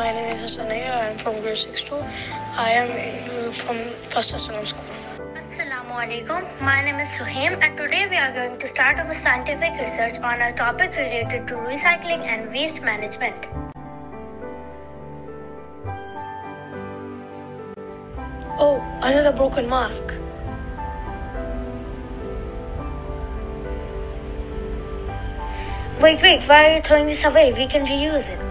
my name is Hassan Nair. I am from grade 6 2. I am from First Assalam School. Assalamu alaikum. My name is Suhaim and today we are going to start our scientific research on a topic related to recycling and waste management. Oh, another broken mask. Wait, wait, why are you throwing this away? We can reuse it.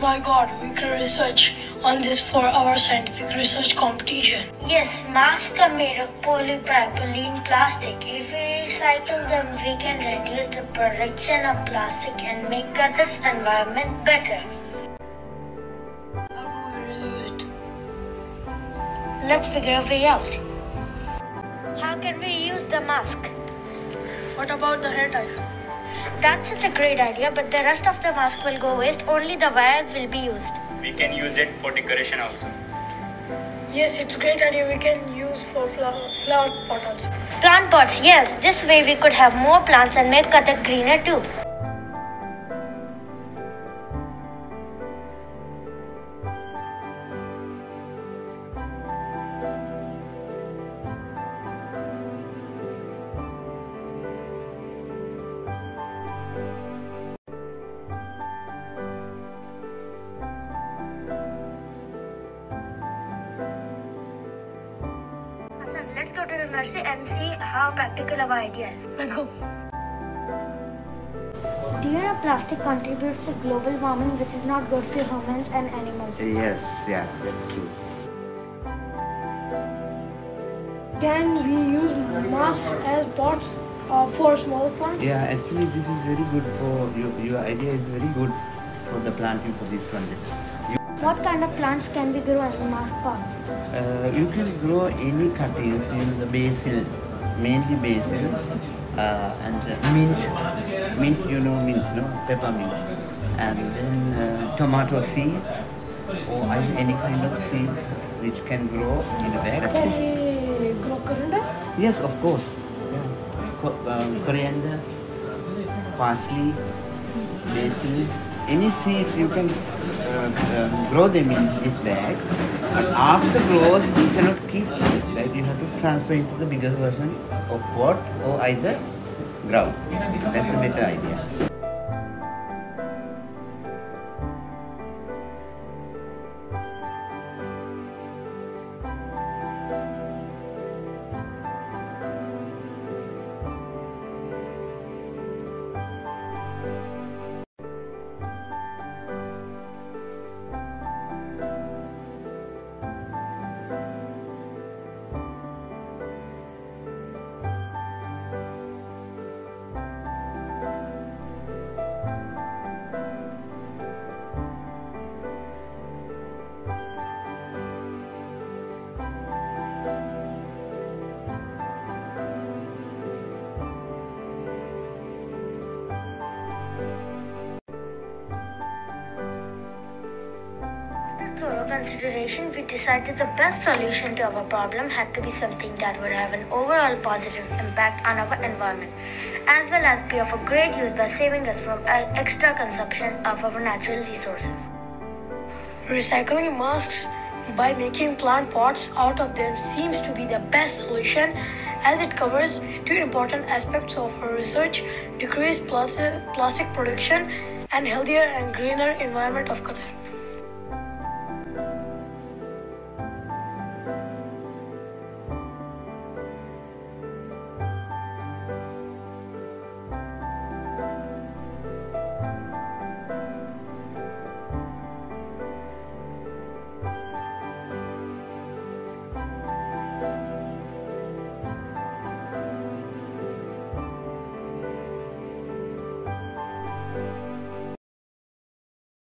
My god, we can research on this for our scientific research competition. Yes, masks are made of polypropylene plastic. If we recycle them, we can reduce the production of plastic and make Earth's environment better. How do we reuse it? Let's figure a way out. How can we use the mask? What about the hair tie? That's such a great idea, but the rest of the mask will go waste, only the wire will be used. We can use it for decoration also. Yes, it's a great idea. We can use for flower, flower pot also. Plant pots, yes, this way we could have more plants and make Qatar greener too. Let's go to the nursery and see how practical our idea is. Let's go. Do you know plastic contributes to global warming, which is not good for humans and animals? Yes, yeah, that's true. Can we use masks as pots uh, for small plants? Yeah, actually, this is very good for your, your idea is very good for the planting for this one. What kind of plants can we grow in mask pots? uh, you can grow any cuttings in the basil, mainly basil, uh, and uh, mint. Mint, you know, mint, no, peppermint, and then uh, tomato seeds or any kind of seeds which can grow in a bag. Can we grow coriander? Yes, of course. Yeah. Co- um, coriander, parsley, basil, any seeds you can uh, um, grow them in this bag. But after growth, you cannot keep this bag. You have to transfer into the bigger version of pot or either ground. That's the better idea. Consideration, we decided the best solution to our problem had to be something that would have an overall positive impact on our environment, as well as be of a great use by saving us from uh, extra consumption of our natural resources. Recycling masks by making plant pots out of them seems to be the best solution as it covers two important aspects of our research decreased plastic, plastic production and healthier and greener environment of Qatar.